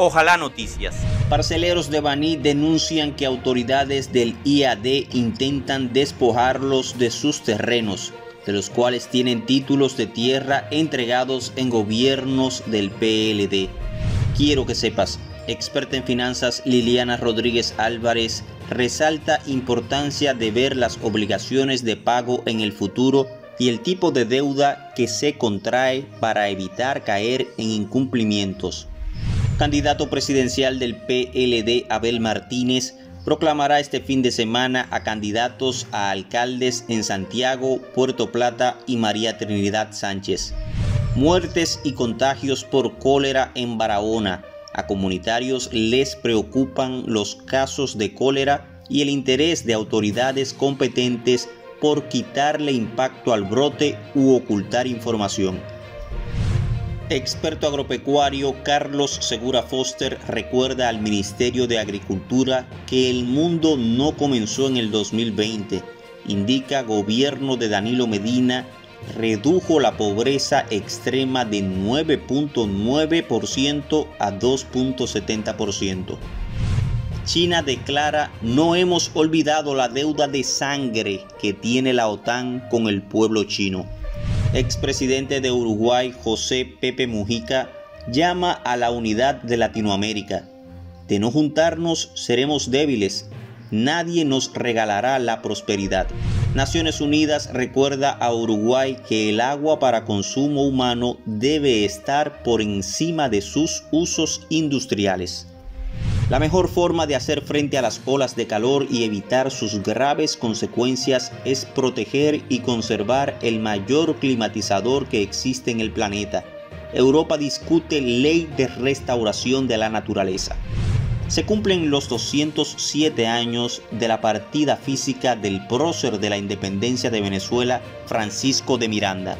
Ojalá Noticias. Parceleros de Baní denuncian que autoridades del IAD intentan despojarlos de sus terrenos, de los cuales tienen títulos de tierra entregados en gobiernos del PLD. Quiero que sepas, experta en finanzas Liliana Rodríguez Álvarez resalta importancia de ver las obligaciones de pago en el futuro y el tipo de deuda que se contrae para evitar caer en incumplimientos. Candidato presidencial del PLD Abel Martínez proclamará este fin de semana a candidatos a alcaldes en Santiago, Puerto Plata y María Trinidad Sánchez. Muertes y contagios por cólera en Barahona. A comunitarios les preocupan los casos de cólera y el interés de autoridades competentes por quitarle impacto al brote u ocultar información. Experto agropecuario Carlos Segura Foster recuerda al Ministerio de Agricultura que el mundo no comenzó en el 2020. Indica gobierno de Danilo Medina redujo la pobreza extrema de 9.9% a 2.70%. China declara no hemos olvidado la deuda de sangre que tiene la OTAN con el pueblo chino. Expresidente de Uruguay José Pepe Mujica llama a la unidad de Latinoamérica. De no juntarnos seremos débiles. Nadie nos regalará la prosperidad. Naciones Unidas recuerda a Uruguay que el agua para consumo humano debe estar por encima de sus usos industriales. La mejor forma de hacer frente a las olas de calor y evitar sus graves consecuencias es proteger y conservar el mayor climatizador que existe en el planeta. Europa discute ley de restauración de la naturaleza. Se cumplen los 207 años de la partida física del prócer de la independencia de Venezuela, Francisco de Miranda